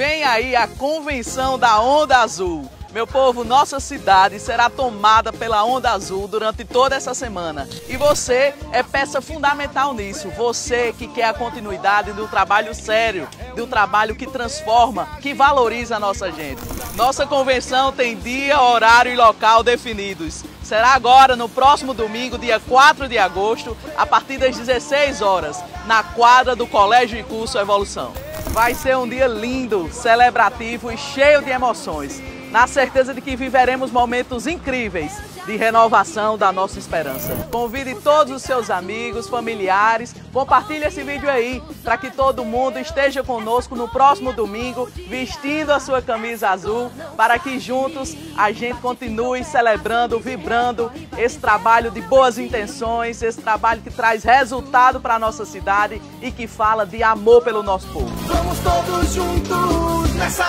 Vem aí a convenção da Onda Azul. Meu povo, nossa cidade será tomada pela Onda Azul durante toda essa semana. E você é peça fundamental nisso. Você que quer a continuidade do trabalho sério, do trabalho que transforma, que valoriza a nossa gente. Nossa convenção tem dia, horário e local definidos. Será agora no próximo domingo, dia 4 de agosto, a partir das 16 horas, na quadra do Colégio e Curso Evolução. Vai ser um dia lindo, celebrativo e cheio de emoções na certeza de que viveremos momentos incríveis de renovação da nossa esperança. Convide todos os seus amigos, familiares, compartilhe esse vídeo aí para que todo mundo esteja conosco no próximo domingo, vestindo a sua camisa azul, para que juntos a gente continue celebrando, vibrando esse trabalho de boas intenções, esse trabalho que traz resultado para a nossa cidade e que fala de amor pelo nosso povo. Vamos todos juntos nessa